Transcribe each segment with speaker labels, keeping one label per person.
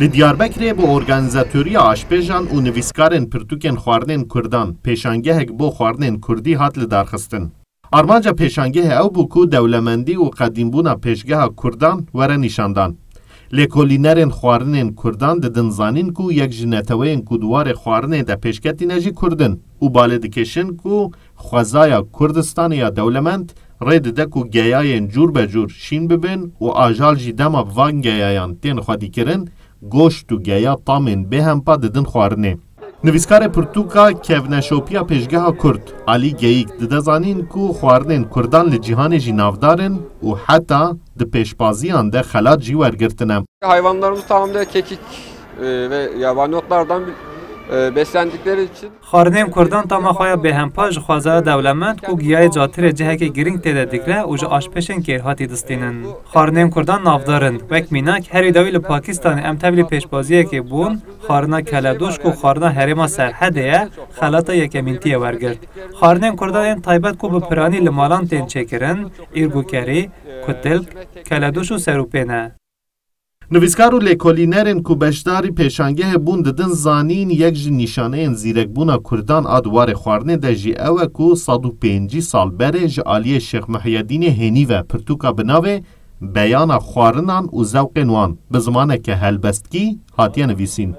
Speaker 1: Li Diyarbekirê bi organîzatoriya aşpêjan û nivîskarên pirtûkên xwarinên kurdan pêşangehek bo xwarinên kurdî hat lidarxistin. Armanca pêşangehê ew bû ku dewlemendî û qedîmbûna pêşgeha kurdan were nîşandan. Lêkolînerên xwarinên kurdan didin zanîn ku yek ji neteweyên ku di warê xwarinê de pêşketîne jî kurd in û bale dikêşin ku Xwezaya Kurdistanê ya dewlemend rê dide ku geyayên cûrbecûr şîn bibin û ajal jî dema bi van geyayan tên xwedîkirin, goşt û geya tamên bêhempa didin xwarinê. Nivîskarê pirtûka Kevneşopiya Pêşgeha Kurd, Alî Geyîk dide zanîn ku xwarinên kurdan li cîhanê jî navdar in û heta di pêşbaziyan de xelat jî wergirtine.
Speaker 2: Xwarinên kurdan tama xwe ya bêhempa ji xwezaya dewlemend ku giyayê catirê cihekê girîng tê de digre û ji aşpêşên kêrhatî distînin. Xwarinên kurdan navdar in, wek mînak herî dawî li Pakîstanê em tevlî pêşbaziyekê bûn, xwarina Keledoş ku xwarina herêma Serhedê ye, xelata yekemîntiyê wergirt. Xwarinên kurdan ên taybet ku bi piranî li malan tên çêkirin, Îrgukerî, Kutilk, Keledoş û Serûpê ne.
Speaker 1: Nivîskar û lêkolînerên ku beşdarî pêşangehê bûn didin zanîn yek ji nîşaneyên zîrekbûna Kurdan a di warê xwarinê de jî ew e ku sed û pêncî sal berê ji aliyê Şêx Muhiyedînê hênî ve pirtûka bi navê Beyana xwarinan û zewqên wan bi zimaneke helbestkî hatiye nivîsîn.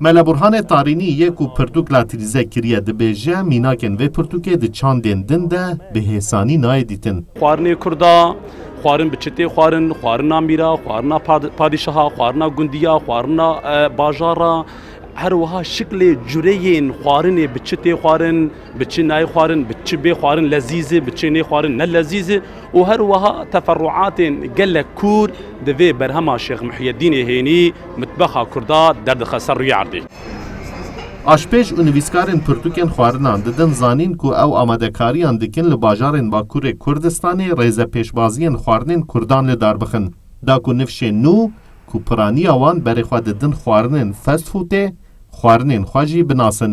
Speaker 1: Mele Burhanê Tarînî yê ku pirtûk latirîze kiriye dibêje, mînakên vê pirtûkê di çandên din de bi hêsanî nayê dîtin.
Speaker 3: Xwarinê kurda, xwarin bi çi tê xwarin, xwarina mîra, xwarina padîşaha, xwarina gundiya, xwarina bajara, her wiha şiklê cureyên xwarinê bi çi tê xwarin, Bi çi nayê xwarin, bi çi bê xwarin lezîz e, bi çi nê xwarin ne lezîz e û her wiha teferûatên gelek kûr di vê berhema Şêx Muhiyedînê hênî mitbexa kurda derdixe ser rûyê erdê.
Speaker 1: Aşpêj û nivîskarên pirtûkên xwarinan didin zanîn ku ew amadekariyan dikin li bajarên Bakurê Kurdistanê rêze pêşbaziyên xwarinên kurdan li dar bixin. Da ku nifşên nû ku piraniya wan berê xwe didin xwarinên fast footê, xwarinên xwe jî binasin.